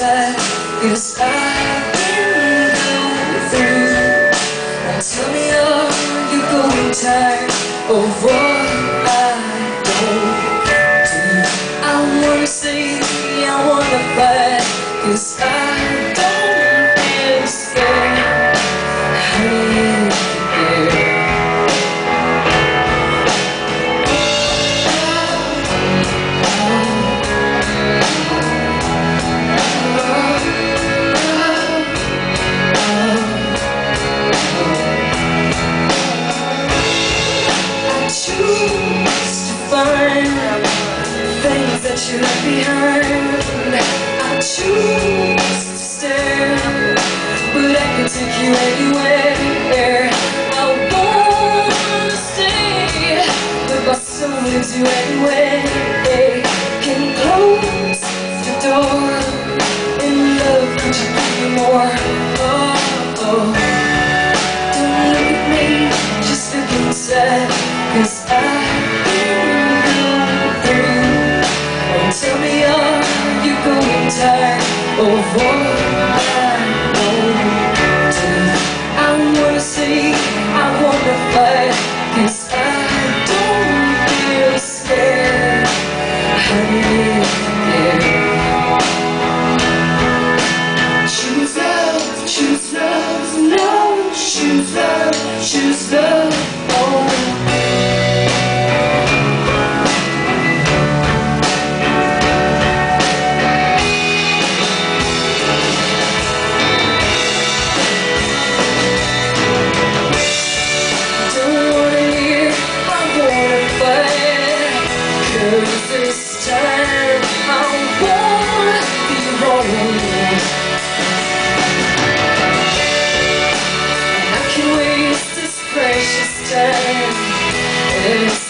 sad Cause I've been through Now tell me are you going tired Of what I don't do? I wanna say I wanna fight. Cause I you left behind. I choose to stay, but I can take you anywhere. I wanna stay, but my soul leads you anyway. Can close the door? In love, could you give me more? Oh, oh. Don't look at me, just look inside Cause I've tired você.